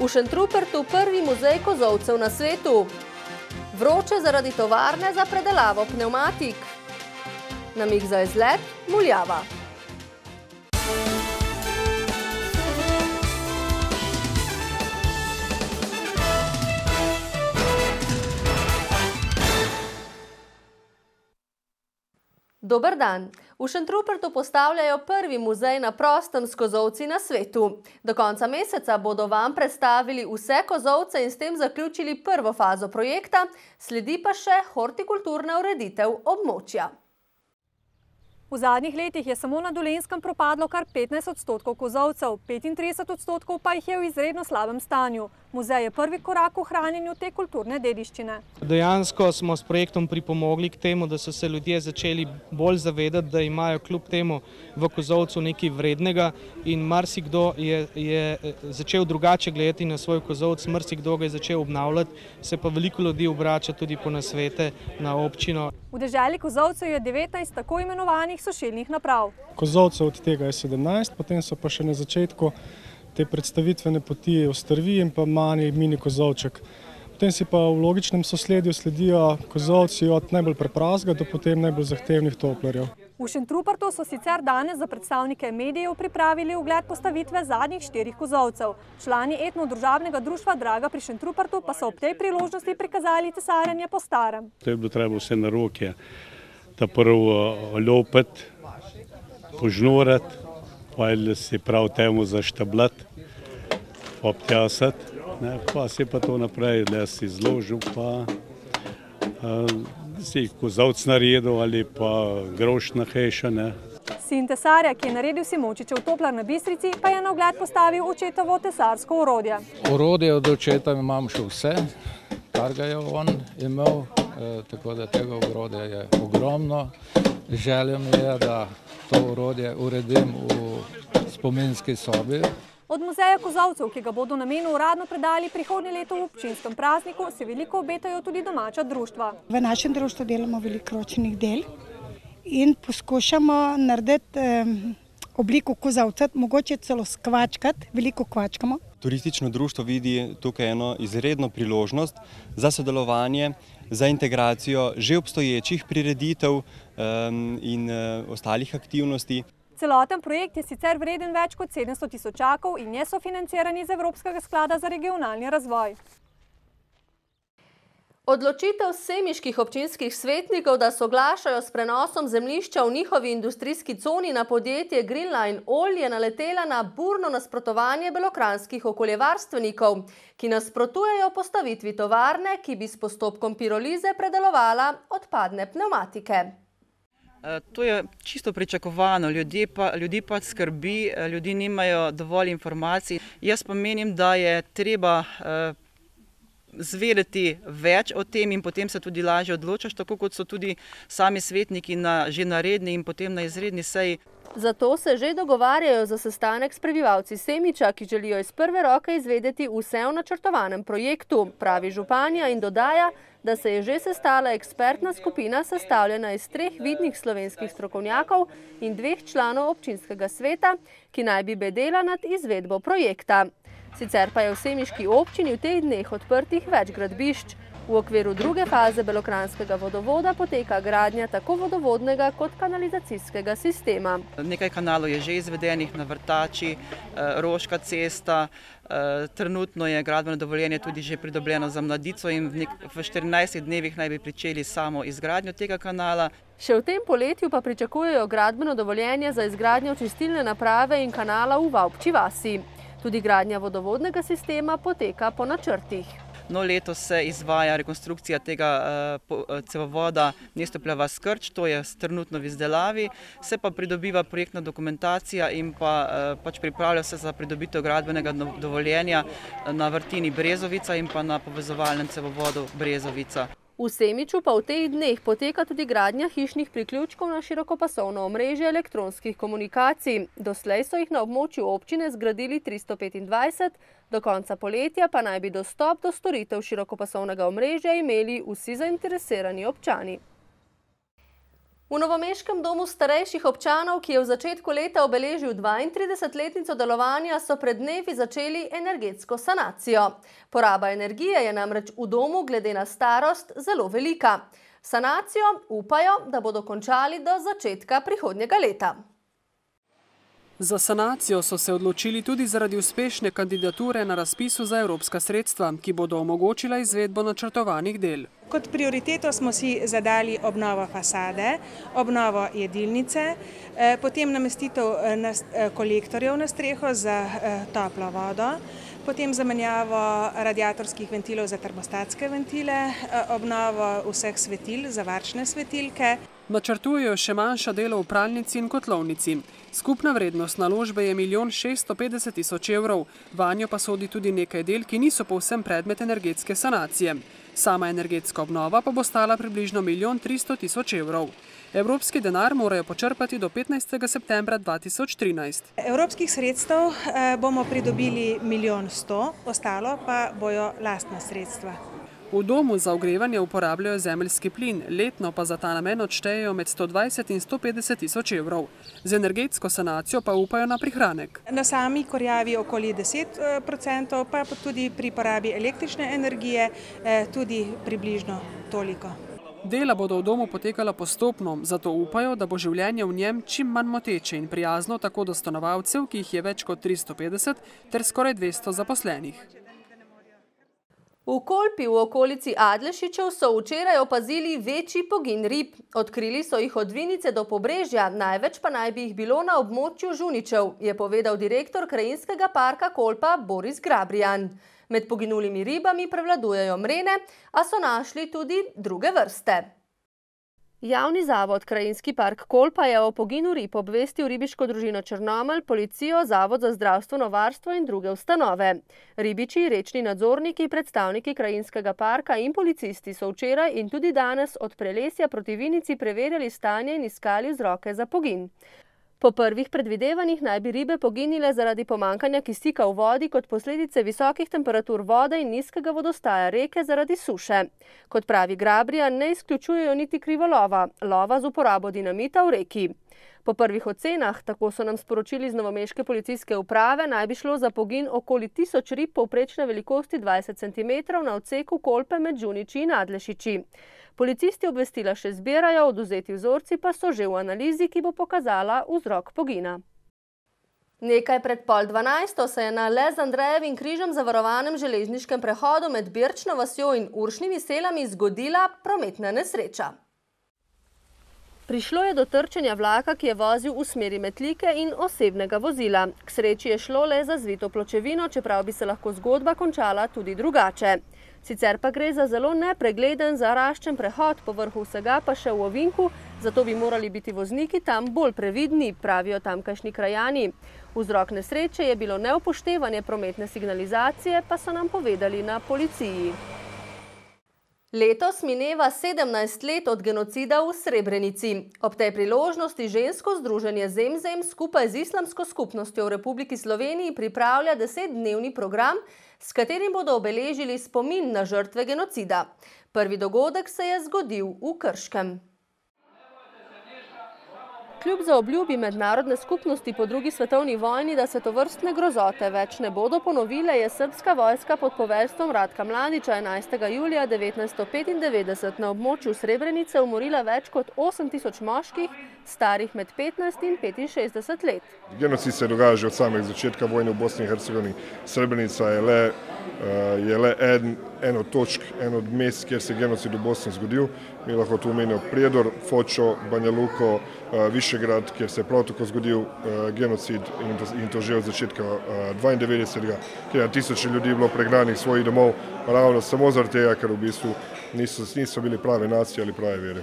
V Šentrupertu prvi muzej kozovcev na svetu. Vroče zaradi tovarne za predelavo pneumatik. Namig za izlet Muljava. Dober dan. V Šentrupertu postavljajo prvi muzej na prostem s kozovci na svetu. Do konca meseca bodo vam predstavili vse kozovce in s tem zaključili prvo fazo projekta, sledi pa še hortikulturna ureditev območja. V zadnjih letih je samo na Dolenskem propadlo kar 15 odstotkov kozovcev, 35 odstotkov pa jih je v izredno slabem stanju. Muzej je prvi korak v ohranjenju te kulturne dediščine. Dejansko smo s projektom pripomogli k temu, da so se ljudje začeli bolj zavedati, da imajo kljub temu v kozovcu nekaj vrednega in marsikdo je, je začel drugače gledati na svoj kozovc, marsikdo ga je začel obnavljati, se pa veliko ljudi obrača tudi po nasvete na občino. V deželi kozovcev je 19 tako imenovanih sušilnih naprav. Kozovcev od tega je 17, potem so pa še na začetku te predstavitvene poti ostrvi in pa manj mini kozovček. Potem si pa v logičnem sosledju sledijo kozovci od najbolj preprasga do potem najbolj zahtevnih toplarjev. V Šentrupertu so sicer danes za predstavnike medijev pripravili ogled postavitve zadnjih štirih kozovcev. Člani etno-družabnega društva Draga pri Šentrupertu pa so ob tej priložnosti prikazali tesarjanje po starem. To je bilo treba vse na roke, da prvo ljopet, požnurat, pa se prav temu zaštablat, obtjasat, pa se pa to naprej, da si zložil, pa si kozovc naredil ali pa grošna heša. Ne. Sin tesarja, ki je naredil Simočičev toplar na Bistrici, pa je na ogled postavil očetovo tesarsko orodje. Orodje od očeta imam še vse, kar ga je on imel, tako da tega orodja je ogromno. Želja mi je, da to orodje uredim v spominski sobi. Od muzeja kozovcev, ki ga bodo namenu uradno predali prihodnje leto v občinskem prazniku, se veliko obetajo tudi domača društva. V našem društvu delamo veliko ročnih del in poskušamo narediti obliko kozovca, mogoče celo skvačkati, veliko kvačkamo. Turistično društvo vidi tukaj eno izredno priložnost za sodelovanje, za integracijo že obstoječih prireditev in ostalih aktivnosti. Celoten projekt je sicer vreden več kot 700 tisočakov in je sofinanciran iz Evropskega sklada za regionalni razvoj. Odločitev semiških občinskih svetnikov, da soglašajo s prenosom zemljišča v njihovi industrijski coni na podjetje Greenline Oil je naletela na burno nasprotovanje belokranskih okoljevarstvenikov, ki nasprotujejo postavitvi tovarne, ki bi s postopkom pirolize predelovala odpadne pneumatike. To je čisto pričakovano, ljudi pa, ljudi pa skrbi, ljudi nimajo dovolj informacij. Jaz pa menim, da je treba zvedeti več o tem in potem se tudi lažje odločaš, tako kot so tudi sami svetniki na, že na redni in potem na izredni seji. Zato se že dogovarjajo za sestanek s prebivalci Semiča, ki želijo iz prve roke izvedeti vse o načrtovanem projektu, pravi županja in dodaja, da se je že sestala ekspertna skupina sestavljena iz treh vidnih slovenskih strokovnjakov in dveh članov občinskega sveta, ki naj bi bedela nad izvedbo projekta. Sicer pa je v semiški občini v teh dneh odprtih več gradbišč. V okviru druge faze belokranskega vodovoda poteka gradnja tako vodovodnega kot kanalizacijskega sistema. Nekaj kanalov je že izvedenih na vrtači, Roška cesta, trenutno je gradbeno dovoljenje tudi že pridobljeno za mladico in v 14 dnevih naj bi pričeli samo izgradnjo tega kanala. Še v tem poletju pa pričakujejo gradbeno dovoljenje za izgradnjo čistilne naprave in kanala v Vavpči vasi. Tudi gradnja vodovodnega sistema poteka po načrtih. No, letos se izvaja rekonstrukcija tega cevovoda Nestoplja vas Krč, to je trenutno v izdelavi, se pa pridobiva projektna dokumentacija in pa pač pripravlja se za pridobitev gradbenega dovoljenja na vrtini Brezovica in pa na povezovalnem cevovodu Brezovica. V Semiču pa v teh dneh poteka tudi gradnja hišnih priključkov na širokopasovno omrežje elektronskih komunikacij. Doslej so jih na območju občine zgradili 325, do konca poletja pa naj bi dostop do storitev širokopasovnega omrežja imeli vsi zainteresirani občani. V Novomeškem domu starejših občanov, ki je v začetku leta obeležil 32-letnico delovanja, so pred dnevi začeli energetsko sanacijo. Poraba energije je namreč v domu glede na starost zelo velika. Sanacijo upajo, da bodo končali do začetka prihodnjega leta. Za sanacijo so se odločili tudi zaradi uspešne kandidature na razpisu za evropska sredstva, ki bodo omogočila izvedbo načrtovanih del. Kot prioriteto smo si zadali obnovo fasade, obnovo jedilnice, eh, potem namestitev eh, eh, kolektorjev na streho za toplo vodo, potem zamenjavo radiatorskih ventilov za termostatske ventile, obnovo vseh svetil za varčne svetilke. Načrtujejo še manjša delo v pralnici in kotlovnici. Skupna vrednost naložbe je milijon 650 tisoč evrov, vanjo pa sodi tudi nekaj del, ki niso povsem predmet energetske sanacije. Sama energetska obnova pa bo stala približno milijon 300 tisoč evrov. Evropski denar morajo počrpati do 15. septembra 2013. Evropskih sredstev eh, bomo pridobili milijon 100, ostalo pa bojo lastna sredstva. V domu za ogrevanje uporabljajo zemeljski plin, letno pa za ta namen odštejejo med 120 in 150 tisoč evrov. Z energetsko sanacijo pa upajo na prihranek. Na sami korjavi okoli 10 odstotkov, pa tudi pri porabi električne energije eh, tudi približno toliko. Dela bodo v domu potekala postopno, zato upajo, da bo življenje v njem čim manj moteče in prijazno tako do stanovalcev, ki jih je več kot 350, ter skoraj 200 zaposlenih. V Kolpi v okolici Adlešičev so včeraj opazili večji pogin rib. Odkrili so jih od Vinice do Pobrežja, največ pa naj bi jih bilo na območju Žuničev, je povedal direktor Krajinskega parka Kolpa Boris Grabrijan. Med poginulimi ribami prevladujejo mrene, a so našli tudi druge vrste. Javni zavod Krajinski park Kolpa je o poginu rib obvestil ribiško družino Črnomelj, policijo, Zavod za zdravstveno varstvo in druge ustanove. Ribiči, rečni nadzorniki, predstavniki Krajinskega parka in policisti so včeraj in tudi danes od prelesja proti Vinici preverjali stanje in iskali vzroke za pogin. Po prvih predvidevanjih naj bi ribe poginile zaradi pomankanja kisika v vodi kot posledice visokih temperatur vode in nizkega vodostaja reke zaradi suše. Kot pravi Grabrija, ne izključujejo niti krivolova, lova z uporabo dinamita v reki. Po prvih ocenah, tako so nam sporočili z Novomeške policijske uprave, naj bi šlo za pogin okoli tisoč rib povprečne velikosti 20 cm na odseku kolpe med Žuniči in Adlešiči. Policisti obvestila še zbirajo, oduzeti vzorci pa so že v analizi, ki bo pokazala vzrok pogina. Nekaj pred pol dvanajsto se je na Le z Andrejevim križem zavarovanem železniškem prehodu med Birčno vasjo in Uršnimi selami zgodila prometna nesreča. Prišlo je do trčenja vlaka, ki je vozil v smeri metlike in osebnega vozila. K sreči je šlo le za zvito pločevino, čeprav bi se lahko zgodba končala tudi drugače. Sicer pa gre za zelo nepregleden, zaraščen prehod, po vrhu vsega pa še v ovinku, zato bi morali biti vozniki tam bolj previdni, pravijo tamkajšnji krajani. Vzrok nesreče je bilo neupoštevanje prometne signalizacije, pa so nam povedali na policiji. Letos mineva 17 let od genocida v Srebrenici. Ob tej priložnosti žensko združenje Zemzem skupaj z islamsko skupnostjo v Republiki Sloveniji pripravlja desetdnevni program, s katerim bodo obeležili spomin na žrtve genocida. Prvi dogodek se je zgodil v Krškem. Kljub za obljubi mednarodne skupnosti po drugi svetovni vojni, da se to vrstne grozote več ne bodo ponovile, je srpska vojska pod poveljstvom Radka Mladiča 11. julija 1995 na območju Srebrenice umorila več kot 8 tisoč moških, starih med 15 in 65 let. Genocid se dogaja že od samega začetka vojne v Bosni in Hercegovini. Srebrenica je le, je le en, en od točk, en od mest, kjer se genocid v Bosni zgodil. Mi lahko tu omenimo Prijedor, Fočo, Banja Luko, Višegrad, kjer se je prav tako zgodil genocid in to, in to že od začetka 92. kjer je tisoče ljudi bilo pregnanih svojih domov, ravno samo zaradi tega, ker v bistvu niso, niso bili prave nacije ali prave vere.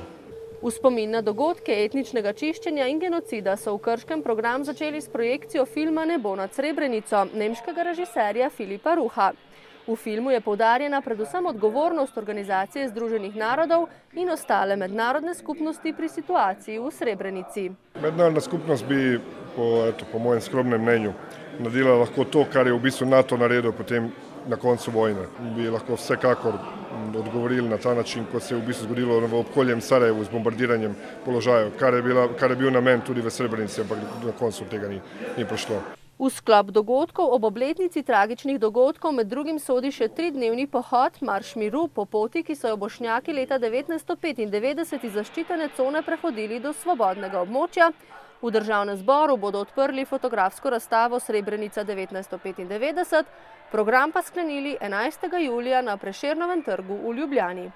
V spomin na dogodke etničnega čiščenja in genocida so v Krškem program začeli s projekcijo filma Nebo nad Srebrenico nemškega režiserja Filipa Ruha. V filmu je poudarjena predvsem odgovornost Organizacije združenih narodov in ostale mednarodne skupnosti pri situaciji v Srebrenici. Mednarodna skupnost bi, po, eto, po mojem skromnem mnenju, naredila lahko to, kar je v bistvu NATO naredil potem na koncu vojne. Bi lahko vsekakor odgovorili na ta način, kot se je v bistvu zgodilo v obkoljem Sarajevu z bombardiranjem položajev, kar je, bila, kar je bil namen tudi v Srebrenici, ampak na koncu tega ni, ni prišlo. V sklop dogodkov ob obletnici tragičnih dogodkov med drugim sodi še tridnevni pohod Marš miru po poti, ki so jo bošnjaki leta 1995 iz zaščitene cone prehodili do svobodnega območja. V državnem zboru bodo odprli fotografsko razstavo Srebrenica 1995, program pa sklenili 11. julija na Prešernovem trgu v Ljubljani.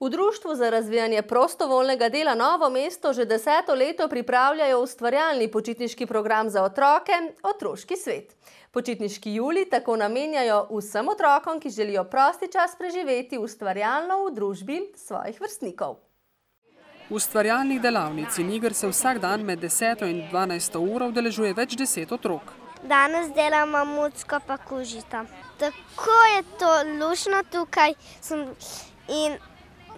V Društvu za razvijanje prostovoljnega dela Novo mesto že deseto leto pripravljajo ustvarjalni počitniški program za otroke Otroški svet. Počitniški juli tako namenjajo vsem otrokom, ki želijo prosti čas preživeti ustvarjalno v družbi svojih vrstnikov. V ustvarjalnih delavnic in igr se vsak dan med 10 in 12 uro udeležuje več deset otrok. Danes delamo mucko pa kužito. Tako je to lušno tukaj in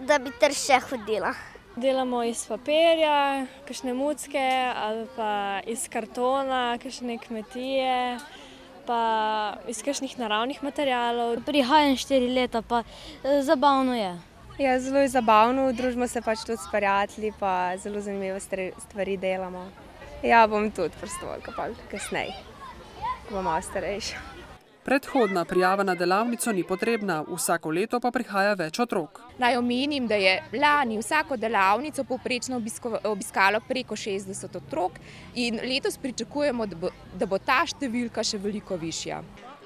da bi ter še hodila. Delamo iz papirja, kakšne mucke ali pa iz kartona, kakšne kmetije, pa iz kakšnih naravnih materijalov. Prihajam štiri leta, pa zabavno je. Ja, zelo je zabavno, družimo se pač tudi s prijatelji, pa zelo zanimive stvari delamo. Ja, bom tudi prostovoljka, pa kasneje, ko bom malo starejša. Predhodna prijava na delavnico ni potrebna, vsako leto pa prihaja več otrok. Naj omenim, da je lani vsako delavnico poprečno obiskalo preko 60 otrok in letos pričakujemo, da bo, da bo ta številka še veliko višja.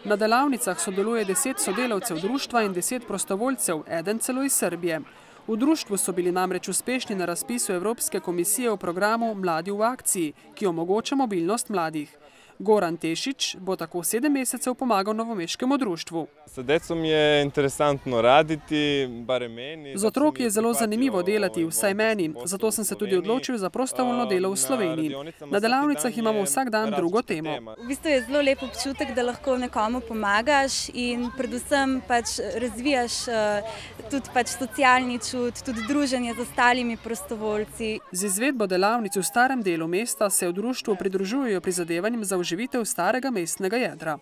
Na delavnicah sodeluje deset sodelavcev društva in deset prostovoljcev, eden celo iz Srbije. V društvu so bili namreč uspešni na razpisu Evropske komisije v programu Mladi v akciji, ki omogoča mobilnost mladih. Goran Tešič bo tako sedem mesecev pomagal novomeškemu društvu. S decom je interesantno raditi, bare meni. Z otroki je zelo zanimivo delati, vsaj meni, zato sem se tudi odločil za prostovoljno delo v Sloveniji. Na delavnicah imamo vsak dan drugo temo. V bistvu je zelo lep občutek, da lahko nekomu pomagaš in predvsem pač razvijaš tudi pač socialni čut, tudi druženje z ostalimi prostovoljci. Z izvedbo delavnic v starem delu mesta se v društvu pridružujejo prizadevanjem za oživitev starega mestnega jedra.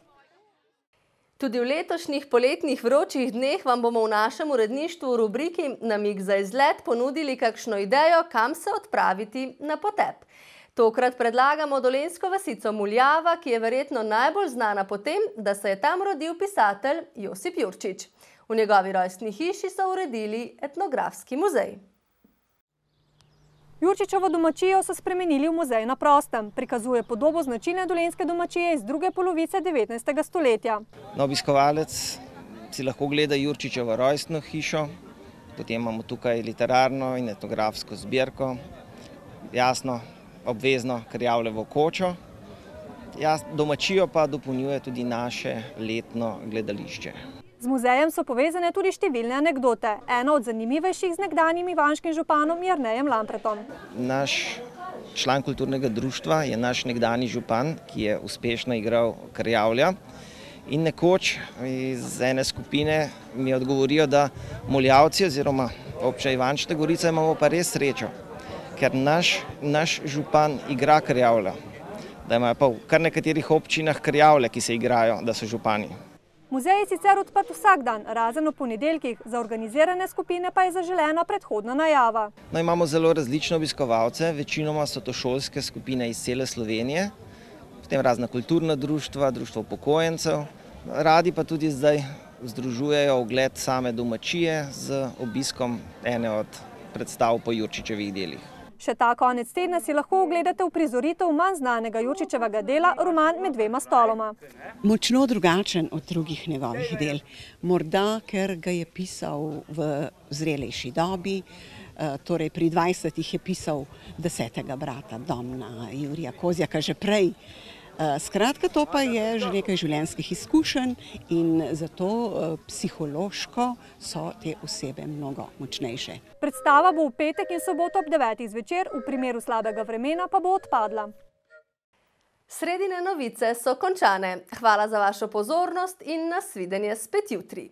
Tudi v letošnjih poletnih vročih dneh vam bomo v našem uredništvu v rubriki Namig za izlet ponudili kakšno idejo, kam se odpraviti na potep. Tokrat predlagamo dolensko vasico Muljava, ki je verjetno najbolj znana po tem, da se je tam rodil pisatelj Josip Jurčič. V njegovi rojstni hiši so uredili etnografski muzej. Jurčičevo domačijo so spremenili v muzej na prostem. Prikazuje podobo značilne dolenske domačije iz druge polovice 19. stoletja. No, obiskovalec si lahko gleda Jurčičevo rojstno hišo, potem imamo tukaj literarno in etnografsko zbirko, jasno, obvezno krjavljevo kočo. Domačijo pa dopolnjuje tudi naše letno gledališče. Z muzejem so povezane tudi številne anekdote. Ena od zanimivejših z nekdanjim ivanškim županom Jernejem Lampretom. Naš član kulturnega društva je naš nekdani župan, ki je uspešno igral krjavlja. In nekoč iz ene skupine mi odgovorijo, da moljavci oziroma obča Ivančna Gorica imamo pa res srečo, ker naš, naš župan igra krjavlja. Da imajo pa v kar nekaterih občinah krjavlje, ki se igrajo, da so župani. Muzej je sicer odprt vsak dan, razen v ponedeljkih, za organizirane skupine pa je zaželena predhodna najava. No, imamo zelo različne obiskovalce, večinoma so to šolske skupine iz cele Slovenije, potem razna kulturna društva, društvo upokojencev, radi pa tudi zdaj združujejo ogled same domačije z obiskom ene od predstav po Jurčičevih delih. Še ta konec tedna si lahko ogledate v prizoritev manj znanega Jurčičevega dela roman Med dvema stoloma. Močno drugačen od drugih njegovih del. Morda, ker ga je pisal v zrelejši dobi, torej pri 20 je pisal desetega brata Domna Jurija Kozjaka že prej. Skratka, to pa je že nekaj življenjskih izkušenj in zato psihološko so te osebe mnogo močnejše. Predstava bo v petek in soboto ob devetih zvečer, v primeru slabega vremena pa bo odpadla. Sredine novice so končane. Hvala za vašo pozornost in nasvidenje spet jutri.